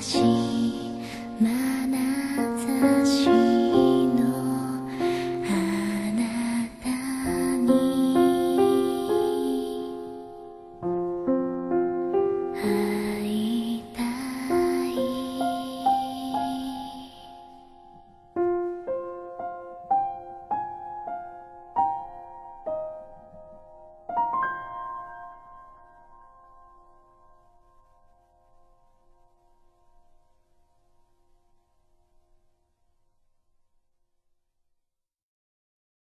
しま